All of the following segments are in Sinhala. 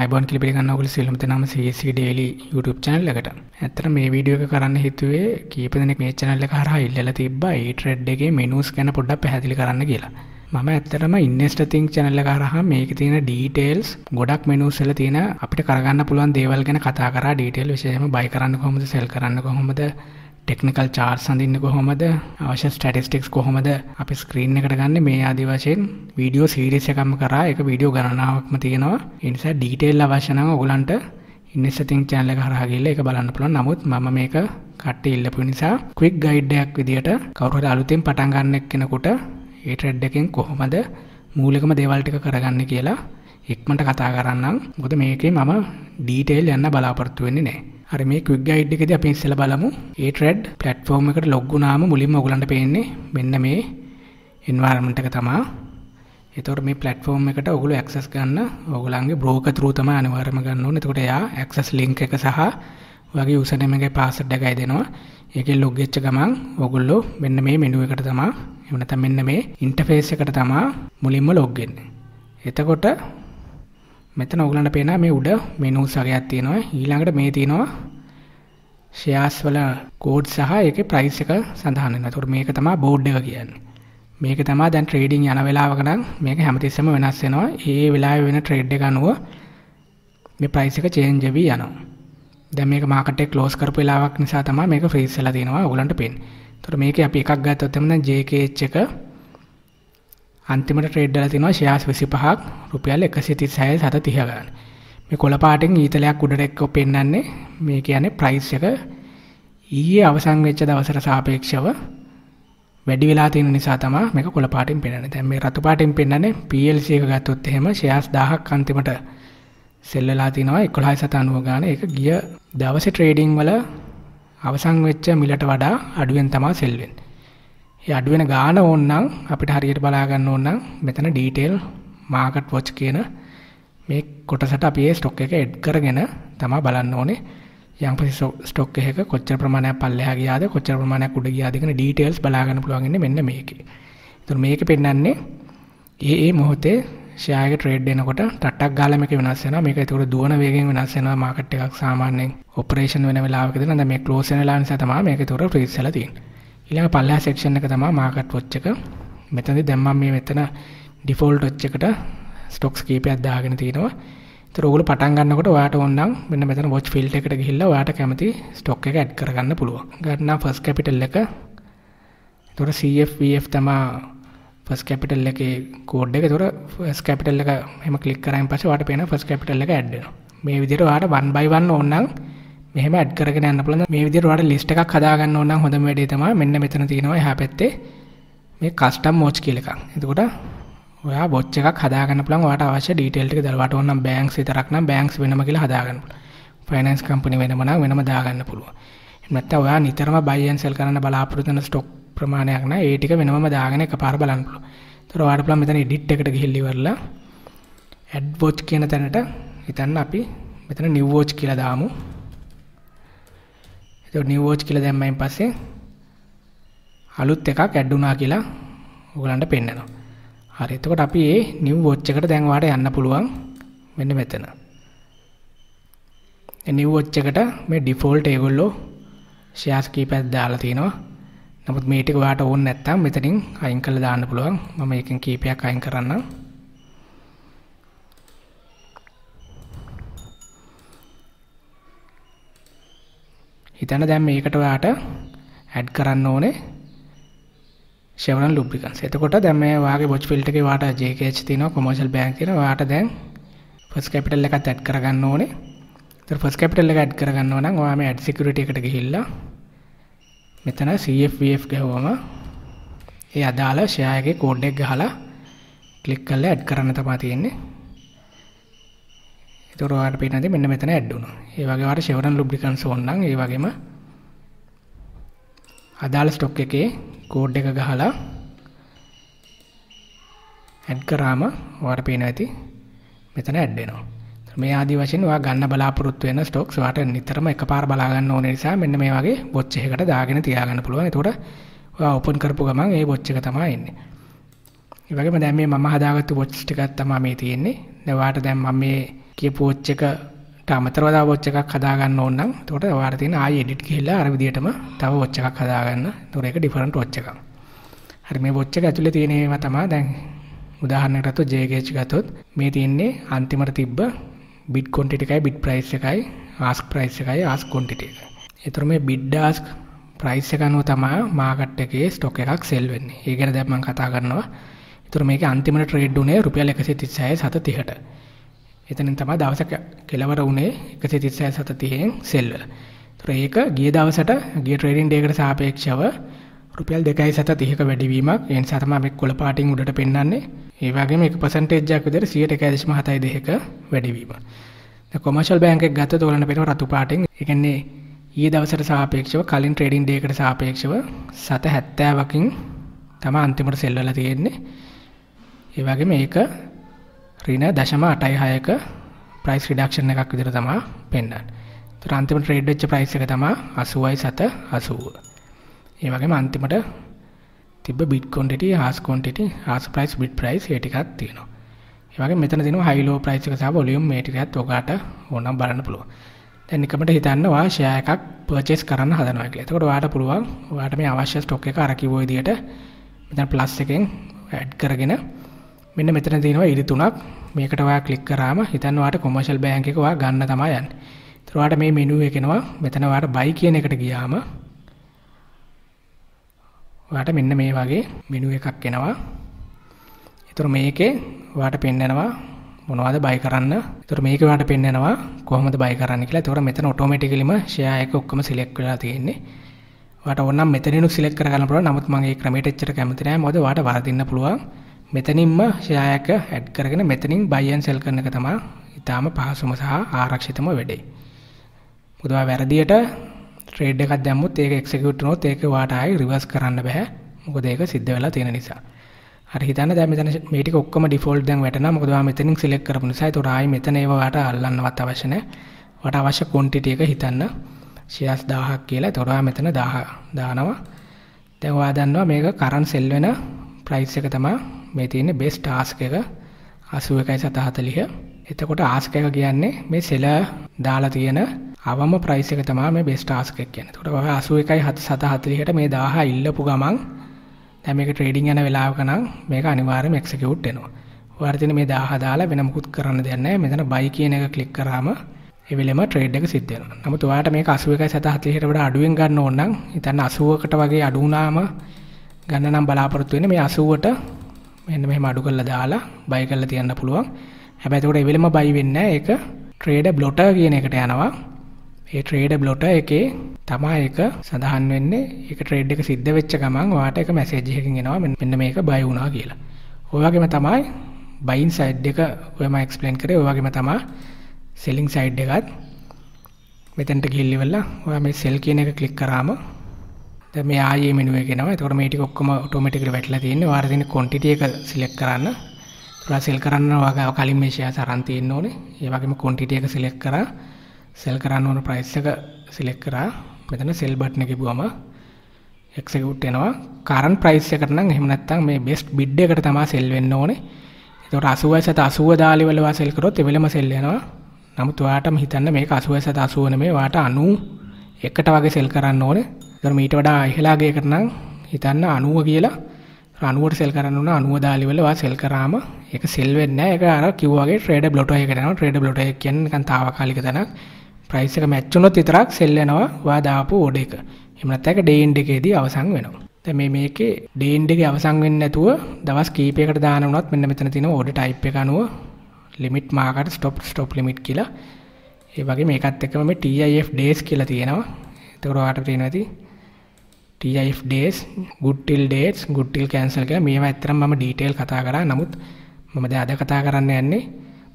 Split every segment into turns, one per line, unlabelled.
අයිබෝන් කියලා පිළිගන්න ඔයගොල්ලෝ සියලුම දෙනාම CSC Daily YouTube channel එකට. ඇත්තට මේ වීඩියෝ එක කරන්න හිතුවේ කීප දෙනෙක් මේ channel එක හරහා ඉල්ලලා තිබ්බා ඒ trade එකේ menus ගැන පොඩ්ඩක් පැහැදිලි කරන්න කියලා. මම ඇත්තටම Investor Think channel එක හරහා මේකේ තියෙන details ගොඩක් menus වල තියෙන අපිට කරගන්න පුළුවන් දේවල් ගැන කතා කරා detail විශේෂයෙන්ම buy කරන්න කොහොමද sell කරන්න කොහොමද ටෙක්නිකල් චාර්ට් සඳන්න කොහොමද? අවශ්‍ය ස්ටටිස්ටික්ස් කොහොමද අපි ස්ක්‍රීන් එකට ගන්න? මේ ආදි වශයෙන් වීඩියෝ සීරිස් එකම කරා එක වීඩියෝ ගණනාවක්ම තියෙනවා. එනිසා ඩීටේල් අවශ්‍යනම ඔගුලන්ට ඉන්නස්සතින් චැනල හරහගිල්ල එක බලන්න පුළුවන්. නමුත් මම මේක කට ඉල්ලපු නිසා ක්වික් ගයිඩ්ඩයක් විදිට කවුරට අලුතින් පටන් ගන්න කෙනෙකුට ඒ ට්‍රෙඩ් එකෙන් කොහොමද මූලිකම දේවල්ටික කරගන්න කියලා ඉක්මට කතා කරන්නම් ගොද මේකේ මම ඩීටේල් යන්න බලාපොරත්තු වෙන්නේ නෑ හරි මේ ක්වික් ගයිඩ් එකේදී අපි ඉස්සෙල්ලා බලමු ඒ ට්‍රෙඩ් ප්ලැට්ෆෝම් එකට ලොග් වුණාම මුලින්ම ඔයගලන්ට පේන්නේ මෙන්න මේ එන්වයරන්මන්ට් එක තමයි. එතකොට මේ ප්ලැට්ෆෝම් එකට ඔයගොල්ලෝ ඇක්සස් ගන්න ඔයගලන්ගේ බ්‍රෝකර් through තමයි අනිවාර්යයෙන්ම ගන්න ඕනේ. එතකොට එයා ඇක්සස් ලින්ක් එක සහ ඔයගේ යූසර් නේම් එකයි පාස්වර්ඩ් එකයි දෙනවා. ඒකෙන් ලොග් වෙච්ච ගමන් ඔයගොල්ලෝ මෙන්න මේ මෙනු එකට තමයි එහෙම නැත්නම් මෙන්න මේ ඉන්ටර්ෆේස් එකට තමයි මුලින්ම ලොග් වෙන්නේ. එතකොට මෙතන ඔගලන්ට පේනවා මේ උඩ මෙනූස් වගේක් තියෙනවා ඊළඟට මේ තියෙනවා ෂෙයාර්ස් වල කෝඩ් සහ ඒකේ ප්‍රයිස් එක සඳහන් වෙනවා. ඒතකොට මේක තමයි බෝඩ් එක කියන්නේ. මේක තමයි දැන් ට්‍රේඩින් යන වෙලාවක නම් මේක හැමතිස්සෙම වෙනස් වෙනවා. ඒ වෙලාවේ වෙන ට්‍රේඩ් එක අනුව මේ ප්‍රයිස් එක චේන්ජ් වෙවි යනවා. දැන් මේක මාකට් එක ක්ලෝස් කරපු වෙලාවක් නිසා තමයි මේක ෆ්‍රීස් වෙලා තියෙනවා ඔයගලන්ට පේන්නේ. ඒතකොට මේකේ අපි එකක් ගත්තොත් එතන දැන් JKH එක අන්තිමට ට්‍රේඩ්ඩල තිනවා ශයාස් විසි පහක් රුපියල් එකසි තිස්සය සත තිහ ගන්න. මේ කොළපාටෙන් ඊතලයක් උඩට එක්ක පෙන්න්නන්නේ මේ කියන්නේ ප්‍රයිස් එක. ඊයේ අවසං වෙච්ච දවසර සාපේක්ෂව වැඩි වෙලා තියෙන නිසා තමා මේක කොළපාටින් පෙනෙන දැන් මේ රතු පාටින් පෙන්න්නන්නේ PLC එක ගත්තොත් එහෙම ෂෙයාර්ස් 1000ක් අන්තිමට සෙල්ලලා තිනවා 11 සත 90 ගාන. ඒක ගිය දවසේ ට්‍රේඩින් වල අවසන් වෙච්ච මිලට වඩා අඩුවෙන් තමා සෙල් වෙන්නේ. ඒ අඩුවෙන ගාන ඕන්නම් අපිට හරියට බලාගන්න ඕන්නම් මෙතන ඩීටේල් මාකට් වොච් කියන මේ කොටසට අපි ඒ ස්ටොක් එක එඩ් කරගෙන තමා බලන්න ඕනේ යම් පසි ස්ටොක් එක කොච්චර ප්‍රමාණයක් පල්ලෙහා ගියාද කොච්චර ප්‍රමාණයක් උඩ ගියාද කියන ඩීටේල්ස් බලාගන්න පුළුවන් ඉන්නේ මෙන්න මේකේ. ඒතර මේකේ පෙන්නන්නේ ඒ ඒ මොහොතේ ෂෙයාර් එක ට්‍රේඩ් වෙනකොට ටට්ටක් ගාලා මේක වෙනස් වෙනවා. මේක ඒතකොට දුවන වේගෙන් වෙනස් වෙනවා මාකට් එකක් සාමාන්‍යයෙන් ඔපරේෂන් වෙන වෙලාවකදී නම් දැන් මේ ක්ලෝස් වෙන වෙලාව නිසා තමයි මේක ඒතකොට ෆ්‍රීස් වෙලා තියෙන්නේ. ඊළඟ පල්ලෙහා සෙක්ෂන් එක තමයි මාකට් වොච් එක. මෙතනදී දැන් මම මේ මෙතන ඩිෆෝල්ට් වොච් එකට ස්ටොක්ස් කීපයක් දාගෙන තිනවා. ඒතර ඔයගොල්ලෝ පටන් ගන්නකොට ඔයාට ඕන නම් මෙන්න මෙතන වොච් ෆීල්ඩ් එකට ගිහිල්ලා ඔයාට කැමති ස්ටොක් එක ඇඩ් කරගන්න පුළුවන්. ගන්නම් ෆස්ට් කැපිටල් එක. ඒතර CFVF තමයි ෆස්ට් කැපිටල් එකේ කෝඩ් එක. ඒතර ෆස්ට් කැපිටල් එක එහෙම ක්ලික් කරායින් පස්සේ ඔයාට පේන ෆස්ට් කැපිටල් එක ඇඩ් වෙනවා. මේ විදිහට ඔයාට 1 by 1 ඕන නම් මෙහෙම ඇඩ් කරගෙන යන්න පුළුවන්. මේ විදිහට ඔයාලට ලිස්ට් එකක් හදාගන්න ඕන නම් හොඳම වැඩේ තමයි මෙන්න මෙතන තියෙනවා එහා පැත්තේ මේ කස්ටම් වොච් කියලා එකක්. එතකොට ඔයා වොච් එකක් හදාගන්න පුළුවන්. ඔයාට අවශ්‍ය ඩීටේල් ටික දාලා ඕන නම් බැංක්ස් විතරක් නම් බැංක්ස් වෙනම කියලා හදාගන්න පුළුවන්. ෆයිනෑන්ස් කම්පැනි වෙනම නම් වෙනම දාගන්න පුළුවන්. එහෙම නැත්නම් ඔයා නිතරම බයි ඇන්ඩ් සෙල් කරන්න බලාපොරොත්තු වෙන ස්ටොක් ප්‍රමාණයක් නම් ඒ ටික වෙනමම දාගෙන එකපාර බලන්න පුළුවන්. ඒතර ඔයාට පුළුවන් මෙතන එඩිට් එකට ගිහිල්ලා ඉවරලා ඇඩ් වොච් කියන තැනට හිතන්න අපි මෙතන නිව් වොච් කියලා දාමු. එතකොට නිව් වොච් කියලා දැම්මයින් පස්සේ අලුත් එකක් ඇඩ් වුණා කියලා ඔයගලන්ට පෙන්නනවා. හරි. එතකොට අපි මේ නිව් වොච් එකට දැන් ඔයාලට යන්න පුළුවන් මෙන්න මෙතන. ඒ නිව් වොච් එකට මේ ඩිෆෝල්ට් ඒගොල්ලෝ ෂෙයාර්ස් කීපයක් දාලා තිනවා. නමුත් මේ ටික ඔයාලට ඕනේ නැත්නම් මෙතනින් අයින් කරලා දාන්න පුළුවන්. මම ඒකෙන් කීපයක් අයින් කරන්නම්. හිතන්න දැන් මේකට ඔයාට ඇඩ් කරන්න ඕනේ Chevron lubricants. එතකොට දැන් මේ ඔයාගේ watch field එකේ ඔයාට JKH තියෙනවා commercial bank තියෙනවා. ඔයාට දැන් first capital එකත් ඇඩ් කරගන්න ඕනේ. ඒතර first capital එක ඇඩ් කරගන්න ඕන නම් ඔයා මේ add security එකට ගිහිල්ලා මෙතන CFVF ගහුවම ඒ අදාළ share එකේ code එක ගහලා ක්ලික් කරලා ඇඩ් කරන්න තමයි තියෙන්නේ. ඒතර ඔයාලට පේනද මෙන්න මෙතන ඇඩ් වුණා. ඒ වගේ ඔයාලට Chevron lubricants ඕන නම් ඒ වගේම අදාළ ස්ටොක් එකේ කෝඩ් එක ගහලා ඇඩ් කරාම ඔයාලට පේනවා ඇති මෙතන ඇඩ් වෙනවා. මේ ආදි වශයෙන් ඔයා ගන්න බලාපොරොත්තු වෙන ස්ටොක්ස් ඔයාලට නිතරම එකපාර බලා ගන්න ඕන නිසා මෙන්න මේ වගේ වොච් එකකට දාගෙන තියාගන්න පුළුවන්. එතකොට ඔයා ඕපන් කරපු ගමන් ඒ වොච් එක තමයි එන්නේ. ඒ වගේම දැන් මේ මම හදාගත්තු වොච් ටිකක් තමයි මේ තියෙන්නේ. දැන් ඔයාලට දැන් මම මේ කියපු වොච් එකට අමතරව තව වොච් එකක් හදාගන්න ඕන නම් එතකොට ඔයාලට තියෙන ආයෙ එඩිට් ගිහිල්ලා අර විදිහටම තව වොච් එකක් හදාගන්න. එතකොට ඒක ඩිෆරන්ට් වොච් එකක්. හරි මේ වොච් එක ඇතුලේ තියෙන ඒවා තමයි දැන් උදාහරණයකට ගත්තොත් JGH ගත්තොත් මේ තියෙන්නේ අන්තිමට තිබ්බ බිට් කොන්ටිටි එකයි බිට් ප්‍රයිස් එකයි ආස්ක් ප්‍රයිස් එකයි ආස්ක් කොන්ටිටි එක. ඒතර මේ බිඩ් ආස්ක් ප්‍රයිස් එක අනුව තමයි මාකට් එකේ ස්ටොක් එකක් සෙල් වෙන්නේ. ඒ ගැන දැන් මම කතා කරනවා. ඒතර මේකේ අන්තිමට ට්‍රේඩ් උනේ රුපියල් 136 730ට. එතනින් තමයි දවස කෙලවර වුණේ 136 730න් සෙල් වෙලා. ඒතර ඒක ගිය දවසට ගිය ට්‍රේඩින් ඩේ එකට සාපේක්ෂව රුපියල් 2.30ක වැඩිවීමක්. ඒ නිසා තමයි මේ කොළ පාටින් උඩට පෙන්වන්නේ. ඒ වගේම 1% එකක් විතර 101.72ක වැඩිවීම. දැන් කොමර්ෂල් බැංක් එක ගත්තොත් ඔයගලන්ට පේනවා රතු පාටින්. ඒ කියන්නේ ඊයේ දවසට සාපේක්ෂව කලින් ට්‍රේඩින් ඩේ එකට සාපේක්ෂව 770කින් තමයි අන්තිමට සෙල් වෙලා තියෙන්නේ. ඒ වගේම මේක ඍණ 0.86ක ප්‍රයිස් රිඩක්ෂන් එකක් විදිහට තමයි පෙන්වන්නේ. ඒතර අන්තිම ට්‍රේඩ් වෙච්ච ප්‍රයිස් එක තමයි 80.780. ඒ වගේම අන්තිමට තිබ්බ bid quantity, ask quantity, ask price, bid price ඒ ටිකක් තියෙනවා. ඒ වගේම මෙතන දෙනවා හයි ලෝ ප්‍රයිස් එක සහ වොලියුම් මේ ටිකත් ඔයාලට ඕනම් බලන්න පුළුවන්. දැන් නිකමට හිතන්න ඔයා ෂෙයා එකක් පර්චේස් කරන්න හදනවා කියලා. එතකොට ඔයාලට පුළුවන් ඔයාලට මේ අවශ්‍ය ස්ටොක් එක අර කිව්ව විදිහට මෙතන ප්ලස් එකෙන් ඇඩ් කරගෙන මෙන්න මෙතන තියෙනවා ඉරි තුනක්. මේකට ඔයා ක්ලික් කරාම හිතන්න ඔයාට කොමර්ෂල් බැංක් එක ඔයා ගන්න තමයි යන්නේ. ඒතර ඔයාට මේ මෙනු එක එනවා. මෙතන ඔයාට බයි කියන එකට ගියාම ඔයාට මෙන්න මේ වගේ මෙනු එකක් එනවා. ඒතර මේකේ ඔයාට පෙන්නනවා මොනවද බයි කරන්න. ඒතර මේක ඔයාට පෙන්නනවා කොහොමද බයි කරන්න කියලා. ඒතකොට මෙතන ඔටෝමැටිකලිම ෂෙයා එක ඔක්කොම සිලෙක්ට් වෙලා තියෙන්නේ. ඔයාට ඕනම් මෙතනිනුත් සිලෙක්ට් කරගන්න පුළුවන්. නමුත් මම ඒ ක්‍රමයට එච්චර කැමති නැහැ. මොකද ඔයාට වරදින්න පුළුවන්. මෙතනින්ම ෂෙයා එක ඇඩ් කරගෙන මෙතනින් බයි ඇන් සෙල් කරන එක තමයි ඊටාම පහසුම සහ ආරක්ෂිතම වැඩේ. මොකද ඔයා වැරදියට ට්‍රේඩ් එකක් දැම්මොත් ඒක එක්සිකියුට් වුණොත් ඒක ඔයාට ආයි රිවර්ස් කරන්න බෑ. මොකද ඒක සිද්ධ වෙලා තියෙන නිසා. හරි හිතන්න දැන් මෙතන මේ ටික ඔක්කොම ඩිෆෝල්ට් දැන් වැටෙනවා. මොකද ඔයා මෙතනින් සිලෙක්ට් කරපු නිසා. ඒතකොට ආයි මෙතන ඒව ඔයාට අල්ලන්නවත් අවශ්‍ය නැහැ. ඔයාට අවශ්‍ය ක්වොන්ටිටි එක හිතන්න. ෂෙයාර්ස් 1000ක් කියලා. ඒතකොට ඔයා මෙතන 1000 දානවා. දැන් ඔයා දන්නවා මේක කරන් සෙල් වෙන ප්‍රයිස් එක තමයි මේ තියෙන්නේ බෙස්ට් ආස්ක් එක 81.740. එතකොට ආස්ක් එක කියන්නේ මේ සෙලර් දාලා තියෙන අවම ප්‍රයිස් එක තමයි මේ බෙස්ට් ආස්ක් එක කියන්නේ. එතකොට ඔය 81.740ට මේ 1000 ඉල්ලපු ගමන් දැන් මේක ට්‍රේඩින් යන වෙලාවක නම් මේක අනිවාර්යයෙන්ම එක්සිකියුට් වෙනවා. ඔයාලා තියෙන මේ 1000 දාලා වෙන මොකුත් කරන්න දෙයක් නැහැ. මෙතන බයි කියන එක ක්ලික් කරාම ඒ වෙලෙම ට්‍රේඩ් එක සිද්ධ වෙනවා. නමුත් ඔයාලට මේක 81.740ට වඩා අඩුවෙන් ගන්න ඕන නම් හිතන්න 80කට වගේ අඩු වුණාම ගන්න නම් බලාපොරොත්තු වෙන්නේ මේ 80ට මෙන්න මෙහෙම අඩු කරලා දාලා බයි කරලා තියන්න පුළුවන්. හැබැයි එතකොට ඒ වෙලෙම බයි වෙන්නේ නැහැ. ඒක ට්‍රේඩර් බ්ලොටර් කියන එකට යනවා. ඒ ට්‍රේඩර් බ්ලොටර් එකේ තමයි ඒක සඳහන් වෙන්නේ. ඒක ට්‍රේඩ් එක සිද්ධ වෙච්ච ගමන් ඔයාට ඒක මැසේජ් එකකින් එනවා මෙන්න මේක බයි වුණා කියලා. ඔය වගේම තමයි බයින් සයිඩ් එක ඔය මම එක්ස්ප්ලেইন කරේ. ඔය වගේම තමයි සෙලින් සයිඩ් එකත් මෙතෙන්ට ගිහිල්ලි වෙලා ඔයා මේ සෙල් කියන එක ක්ලික් කරාම දැන් මේ ආයේ මෙනු එක එනවා. එතකොට මේ ටික ඔක්කොම ඔටෝමැටිකලි වැටලා තියෙන්නේ. ඔයාලා තියෙන ක්වොන්ටිටි එක සිලෙක්ට් කරන්න. ඔයා සෙල් කරන්න ඔයාගේ කලින් මේ ෂෙයාර්ස් අරන් තියෙන්න ඕනේ. ඒ වගේම ක්වොන්ටිටි එක සිලෙක්ට් කරා සෙල් කරන්න ඕන ප්‍රයිස් එක සිලෙක්ට් කරා. මෙතන සෙල් බටන් එක ගිහුවම එක්සිකියුට් වෙනවා. කරන්ට් ප්‍රයිස් එකට නම් එහෙම නැත්නම් මේ බෙස්ට් බිඩ් එකට තමයි සෙල් වෙන්න ඕනේ. ඒතකොට 80 සත 80 දාලි වල වා සෙල් කරොත් එවෙලම සෙල් වෙනවා. නමුත් ඔයාටම හිතන්න මේක 80 සත 80 නෙමෙයි ඔයාට 90 එකට වගේ සෙල් කරන්න ඕනේ. ඒතර මීට වඩා ඉහළාගේකට නම් හිතන්න 90 කියලා 90ට සෙල් කරන්න උන 90 දාලි වල වා සෙල් කරාම ඒක සෙල් වෙන්නේ නැහැ. ඒක අර කිව්වා වගේ ට්‍රේඩර් බ්ලොටර් එකකට යනවා. ට්‍රේඩර් බ්ලොටර් එක කියන්නේ නිකන් తాවකාලික තැනක්. ප්‍රයිස් එක මැච් වුණොත් විතරක් සෙල් වෙනවා ඔයා දාපු ඕඩර් එක. එහෙම නැත්නම් ඒක ඩේ එන්ඩ් එකේදී අවසන් වෙනවා. දැන් මේ මේකේ ඩේ එන්ඩ් එකේ අවසන් වෙන්නේ නැතුව දවස් කීපයකට දාන වුණත් මෙන්න මෙතන තියෙන ඕඩර් ටයිප් එක අනුව limit market stop stop limit කියලා. ඒ වගේ මේකත් එක්කම මේ TIF days කියලා තියෙනවා. එතකොට ඔයාලට පේනවා ඇති TIF days good till dates good till cancel කියලා මේවා ඇත්තටම මම ඩීටේල් කතා කරා. නමුත් මම දැන් අද කතා කරන්න යන්නේ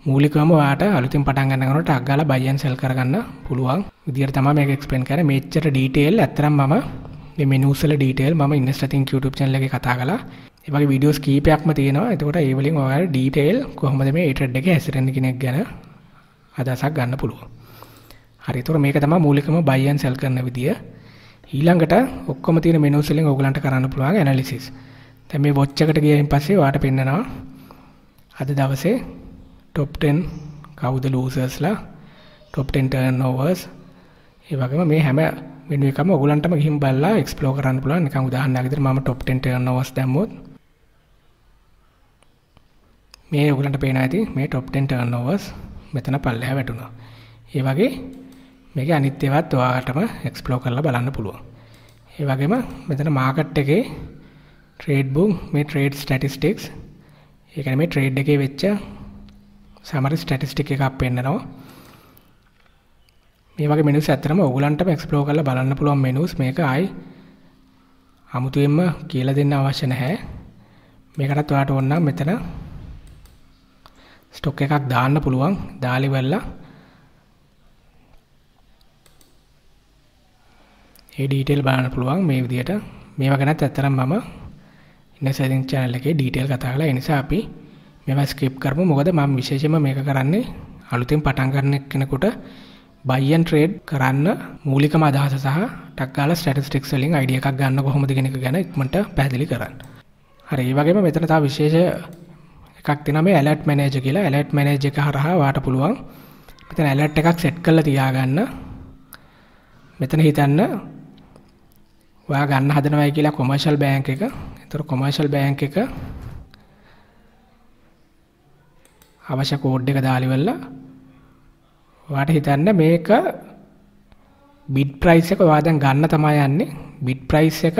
මූලිකවම ඔයාට අලුතින් පටන් ගන්න කෙනෙකුට ටග් ගාලා buy and sell කරගන්න පුළුවන් විදියට තමයි මේක එක්ස්ප්ලেইন කරන්නේ. මෙච්චර ඩීටේල් ඇත්තටම මම මේ මෙනූස් වල ඩීටේල් මම ඉන්වෙස්ටර් තින්ක් YouTube channel එකේ කතා කළා. ඒ වගේ වීඩියෝස් කීපයක්ම තියෙනවා. එතකොට ඒ වලින් ඔයාලට ඩීටේල් කොහොමද මේ ට්‍රේඩ් එකේ හැසිරෙන්න කෙනෙක් ගැන අදහසක් ගන්න පුළුවන්. හරි. ඒතකොට මේක තමයි මූලිකම buy and sell කරන විදිය. ඊළඟට ඔක්කොම තියෙන මෙනූස් වලින් ඕගලන්ට කරන්න පුළුවන් ඇනලිසිස්. දැන් මේ වොච් එකට ගියයින් පස්සේ ඔයාට පෙන්නනවා. අද දවසේ top 10 කවුද ලූසර්ස්ලා top 10 turnovers. ඒ වගේම මේ හැම මෙනු එකම ඔයගලන්ටම ගිහින් බලලා එක්ස්ප්ලෝර් කරන්න පුළුවන්. නිකන් උදාහරණයක් විදිහට මම top 10 turnovers දැම්මොත්. මේ ඔයගලන්ට පේන ඇති මේ top 10 turnovers මෙතන පල්ලෙහා වැටුණා. ඒ වගේ මේකේ අනිත් ඒවාත් ඔයාලටම එක්ස්ප්ලෝර් කරලා බලන්න පුළුවන්. ඒ වගේම මෙතන මාකට් එකේ ට්‍රේඩ් බුක් මේ ට්‍රේඩ් ස්ටැටිස්ටික්ස් ඒ කියන්නේ මේ ට්‍රේඩ් එකේ වෙච්ච සමහර ස්ටැටිස්ටික් එකක් පෙන්නනවා. මේ වගේ මෙනුස් ඇත්තටම ඔයගලන්ටම එක්ස්ප්ලෝර් කරලා බලන්න පුළුවන් මෙනුස් මේක ආයි අමුතුවෙන්ම කියලා දෙන්න අවශ්‍ය නැහැ. මේකටත් ඔයාලට ඕන නම් මෙතන ස්ටොක් එකක් දාන්න පුළුවන්. දාලි වෙලා ඒ ඩීටේල් බලන්න පුළුවන් මේ විදිහට. මේවා ගැනත් ඇත්තටම මම ඉන්නසෙටින් channel එකේ ඩීටේල් කතා කළා. ඒ නිසා අපි මේවා ස්කිප් කරමු. මොකද මම විශේෂයෙන්ම මේක කරන්නේ අලුතෙන් පටන් ගන්න කෙනෙකුට buy and trade කරන්න මූලිකම අදහස සහ ටක් ගාලා ස්ටැටිස්ටික්ස් වලින් අයිඩියා එකක් ගන්න කොහොමද කියන එක ගැන ඉක්මනට පැහැදිලි කරන්න. හරි ඒ වගේම මෙතන තව විශේෂ එකක් තියෙනවා මේ alert manager කියලා. alert manager එක හරහා ඔයාට පුළුවන් මෙතන alert එකක් set කරලා තියාගන්න. මෙතන හිතන්න ඔයා ගන්න හදනවයි කියලා කොමර්ෂල් බෑන්ක් එක. ඒතර කොමර්ෂල් බෑන්ක් එක අවශ්‍ය කෝඩ් එක දාලා ඉවරලා ඔයාට හිතන්න මේක බිඩ් ප්‍රයිස් එක ඔයා දැන් ගන්න තමයි යන්නේ. බිඩ් ප්‍රයිස් එක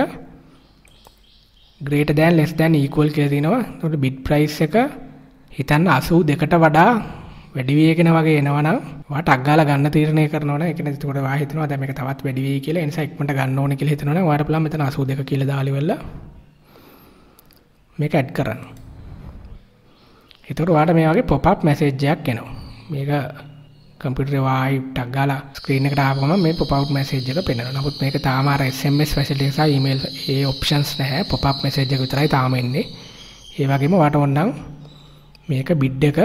greater than less than equal කියලා තියෙනවා. එතකොට බිඩ් ප්‍රයිස් එක හිතන්න 82කට වඩා වැඩි වේගෙන වගේ එනවනම් ඔයාට අග්ගාලා ගන්න තීරණය කරනවා නම් ඒ කියන්නේ එතකොට ඔයා හිතනවා දැන් මේක තවත් වැඩි වෙයි කියලා ඒ නිසා ඉක්මනට ගන්න ඕනේ කියලා හිතනවා නම් ඔයාට පුළුවන් මෙතන 82 කියලා දාලා ඉවරලා මේක ඇඩ් කරන්න. එතකොට ඔයාට මේ වගේ pop up message එකක් එනවා. මේක කම්පියුටරේ වායි ටක් ගාලා ස්ක්‍රීන් එකට ආවම මේ pop out message එක පෙන්වනවා. නමුත් මේක තාම අර SMS facility සහ email ඒ options නැහැ. pop up message එක විතරයි තාම එන්නේ. ඒ වගේම ඔයාට ඕනනම් මේක බිඩ් එක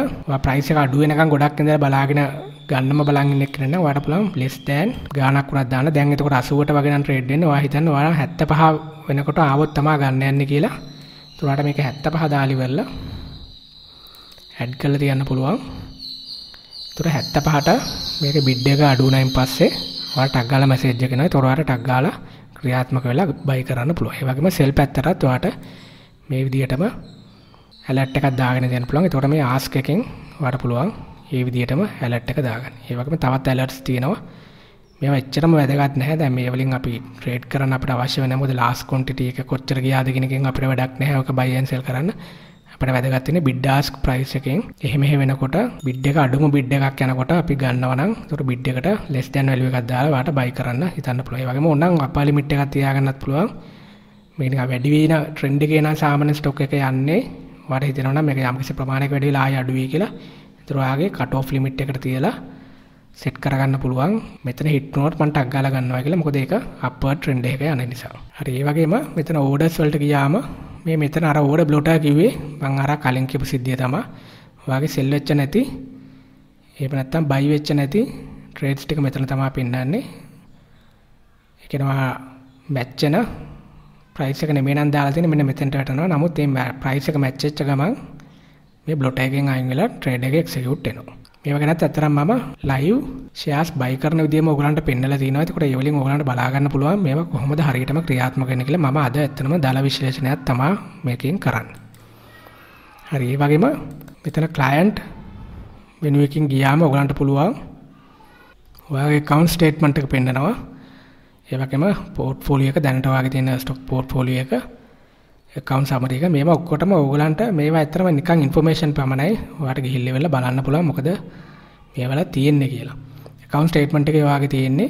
ප්‍රයිස් එක අඩු වෙනකන් ගොඩක් ඉඳලා බලාගෙන ගන්නම බලන් ඉන්න කෙනෙක් නම් ඔයාලට පුළුවන් less than ගාණක් වුණත් දාන්න. දැන් එතකොට 80ට වගේ නම් ට්‍රේඩ් වෙන්නේ. ඔයා හිතන්නේ ඔයාලා 75 වෙනකොට ආවොත් තමයි ගන්න යන්නේ කියලා. ඒතකොට මේක 75 දාලි වෙලා ඇඩ් කරලා තියන්න පුළුවන්. ඒතකොට 75ට මේක බිඩ් එක අඩු වුණායින් පස්සේ ඔයාලට ටග් ගාලා මැසේජ් එක එනවා. ඒතකොට ඔයාලට ටග් ගාලා ක්‍රියාත්මක වෙලා බයි කරන්න පුළුවන්. ඒ වගේම සෙල් පැත්තටත් ඔයාලට මේ විදිහටම ඇලට් එකක් දාගෙන දෙන්න පුළුවන්. එතකොට මේ ආස්ක් එකෙන් ඔයාලට පුළුවන් මේ විදිහටම ඇලට් එක දාගන්න. ඒ වගේම තවත් ඇලර්ට්ස් තියෙනවා. මේවා එච්චරම වැදගත් නැහැ. දැන් මේ වලින් අපි ට්‍රේඩ් කරන්න අපිට අවශ්‍ය වෙන මොකද ලාස්ට් ක්වොන්ටිටි එක කොච්චර ගියාද කියන එකෙන් අපිට වැඩක් නැහැ. ඔක බයි ඇන්ඩ් සෙල් කරන්න. අපිට වැදගත් වෙන්නේ බිඩ් ආස්ක් ප්‍රයිස් එකෙන් එහෙම එහෙ වෙනකොට බිඩ් එක අඩුම බිඩ් එකක් යනකොට අපි ගන්නවා නම් ඒකට බිඩ් එකට less than value එකක් දාලා වාට බයි කරන්න හිතන්න පුළුවන්. ඒ වගේම ඕනනම් අපා ලිමිට් එකක් තියාගන්නත් පුළුවන්. මේක නිකන් වැඩි වෙන ට්‍රෙන්ඩ් එකේ නම් සාමාන්‍ය ස්ටොක් එක යන්නේ වාට හිතෙනවා නම් මේක යම්කිසි ප්‍රමාණයක වැඩි වෙලා ආය අඩු වෙයි කියලා. ඒතර ඔයාගේ කට් ඔෆ් ලිමිට් එකට තියලා සෙට් කරගන්න පුළුවන්. මෙතන හිට් වුණොත් මම ටක් ගාලා ගන්නවා කියලා. මොකද ඒක අප්වර්ඩ් ට්‍රෙන්ඩ් එක යන නිසා. හරි ඒ වගේම මෙතන ඕඩර්ස් වලට ගියාම මේ මෙතන අර ඕඩර් බ්ලොටර් කිව්වේ මම අර කලින් කියපු සිද්ධිය තමයි. ඔයාගේ සෙල් වෙච්ච නැති එහෙම නැත්නම් බයි වෙච්ච නැති ට්‍රේඩ්ස් ටික මෙතන තමයි පෙන්වන්නේ. ඒ කියනවා මැච් වෙන ප්‍රයිස් එක නෙමෙයි නම් දාලා තියෙන්නේ මෙන්න මෙතෙන්ට වැටෙනවා. නමුත් මේ ප්‍රයිස් එක මැච් වෙච්ච ගමන් මේ බ්ලොටර් එකෙන් අයින් වෙලා ට්‍රේඩ් එක එක්සිකියුට් වෙනවා. මේව ගැනත් ඇත්තටම මම ලයිව් ෂෙයාර්ස් බයි කරන විදිහම ඔයගලන්ට පෙන්නලා තියෙනවා. ඒකට ඒ වලින් ඔයගලන්ට බලා ගන්න පුළුවන් මේවා කොහොමද හරියටම ක්‍රියාත්මක වෙන්නේ කියලා මම අද ඇත්තටම දල විශ්ලේෂණයක් තමයි මේකෙන් කරන්නේ. හරි ඒ වගේම මෙතන ක්ලයන්ට් මෙනු එකකින් ගියාම ඔයගලන්ට පුළුවන් ඔයාගේ account statement එක පෙන්නනවා. ඒ වගේම පෝර්ට්ෆෝලියෝ එක දැනට ඔයාගේ තියෙන ස්ටොක් පෝර්ට්ෆෝලියෝ එක account summary එක මේවා ඔක්කොටම ඕගලන්ට මේවා ඇත්තටම නිකන් information පමණයි ඔයාලට ගිහිල්ලා වෙලා බලන්න පුළුවන් මොකද මේවල තියෙන්නේ කියලා. account statement එකේ ඔයාගේ තියෙන්නේ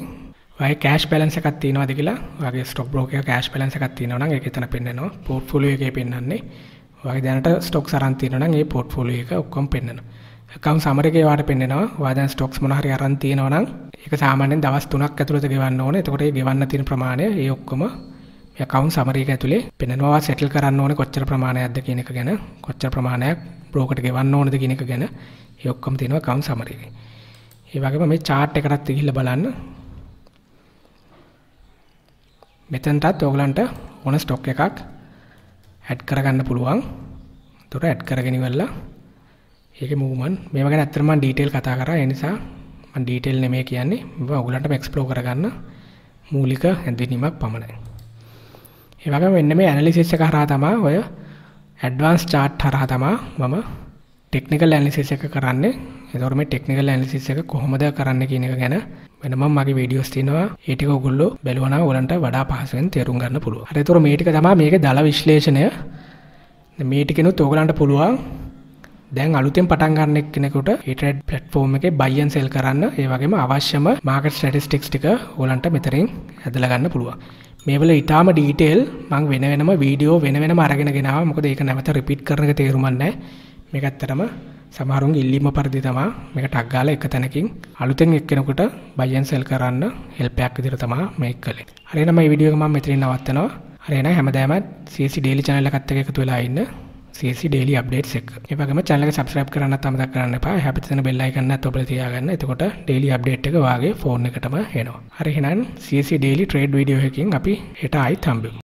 ඔයාගේ cash balance එකක් තියෙනවද කියලා ඔයාගේ stock broker එක cash balance එකක් තියෙනවා නම් ඒක එතන පෙන්නනවා. portfolio එකේ පෙන්නන්නේ ඔයාගේ දැනට stocks අරන් තියෙනවා නම් ඒ portfolio එක ඔක්කොම පෙන්නනවා. Account summary එකේ ඔයාලට පෙන්නනවා ඔයා දැන් stocks මොන හරි අරන් තියෙනවා නම් ඒක සාමාන්‍යයෙන් දවස් 3ක් ඇතුළත ගෙවන්න ඕනේ. එතකොට ඒ ගෙවන්න තියෙන ප්‍රමාණය ඒ ඔක්කොම account summary එක ඇතුලේ පෙන්නනවා settle කරන්න ඕනේ කොච්චර ප්‍රමාණයක්ද කියන එක ගැන කොච්චර ප්‍රමාණයක් broker ට ගෙවන්න ඕනද කියන එක ගැන ඒ ඔක්කොම තියෙනවා account summary එකේ. ඒ වගේම මේ chart එකටත් ගිහිල්ලා බලන්න. මෙතනටත් ඔයගලන්ට ඕන ස්ටොක් එකක් ඇඩ් කරගන්න පුළුවන්. ඒතර ඇඩ් කරගෙන ඉවරලා ඒක මූමන් මේව ගැන ඇත්තටම මම ඩීටේල් කතා කරා ඒ නිසා මම ඩීටේල් නෙමෙයි කියන්නේ මේවා ඔයගලන්ටම එක්ස්ප්ලෝර් කරගන්න මූලික හැඳින්වීමක් පමණයි. ඒ වගේම මෙන්න මේ ඇනලිසිස් එක හරහා තමයි ඔය ඇඩ්වාන්ස් චාර්ට් හරහා තමයි මම ටෙක්නිකල් ඇනලිසිස් එක කරන්නේ. එතකොට මේ ටෙක්නිකල් ඇනලිසිස් එක කොහොමද කරන්න කියන එක ගැන වෙනම මගේ වීඩියෝස් තියෙනවා. ඒ ටික ඔයගොල්ලෝ බැලුවා නම් ඔයගලන්ට වඩා පහසුවෙන් තේරුම් ගන්න පුළුවන්. හරි එතකොට මේ ටික තමයි මේකේ දල විශ්ලේෂණය. මේ ටිකනොත් ඔයගලන්ට පුළුවන් දැන් අලුතෙන් පටන් ගන්න එක්කෙනෙකුට ඒ ට්‍රේඩ් ප්ලැට්ෆෝම් එකේ buy and sell කරන්න ඒ වගේම අවශ්‍යම මාකට් ස්ටැටිස්ටික්ස් ටික ඔයගලන්ට මෙතනින් ඇදලා ගන්න පුළුවන්. මේවල ඊටාම ඩීටේල් මං වෙන වෙනම වීඩියෝ වෙන වෙනම අරගෙන ගෙනාවා. මොකද ඒක නැවත රිපීට් කරන එක තේරුමක් නැහැ. මේක ඇත්තටම සමහරුන්ගේ ඉල්ලීම පරිදි තමයි මේක ටග් ගාලා එක තැනකින් අලුතෙන් එක්කෙනෙකුට buy and sell කරන්න හෙල්ප් එකක් විදිහට තමයි මේක කළේ. හරි එහෙනම් මේ වීඩියෝ එක මම මෙතනින් නවත්තනවා. හරි එහෙනම් හැමදාම CSC daily channel එකත් එක්ක එකතු වෙලා ඉන්න. CSC daily updates එක. ඒ වගේම channel එක subscribe කරන්නත් අමතක කරන්න එපා. එහා පැත්තේ තියෙන bell icon එකත් ඔබලා තියාගන්න. එතකොට daily update එක වාගේ phone එකටම එනවා. හරි එහෙනම් CSC daily trade video එකකින් අපි හෙට ආයිත් හම්බෙමු.